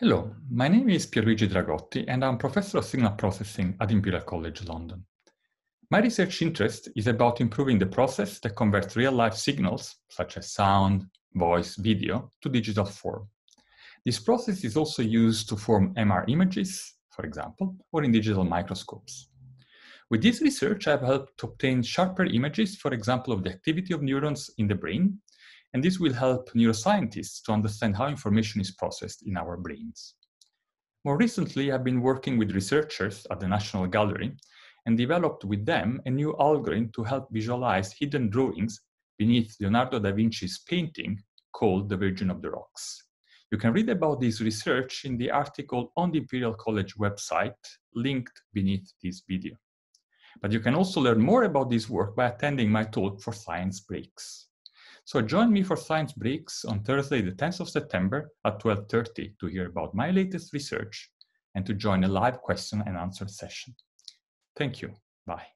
Hello, my name is Pier Luigi Dragotti and I'm Professor of Signal Processing at Imperial College London. My research interest is about improving the process that converts real-life signals, such as sound, voice, video, to digital form. This process is also used to form MR images, for example, or in digital microscopes. With this research, I've helped to obtain sharper images, for example, of the activity of neurons in the brain and this will help neuroscientists to understand how information is processed in our brains. More recently, I've been working with researchers at the National Gallery and developed with them a new algorithm to help visualize hidden drawings beneath Leonardo da Vinci's painting called The Virgin of the Rocks. You can read about this research in the article on the Imperial College website linked beneath this video. But you can also learn more about this work by attending my talk for Science Breaks. So join me for Science Breaks on Thursday, the 10th of September at 12.30 to hear about my latest research and to join a live question and answer session. Thank you. Bye.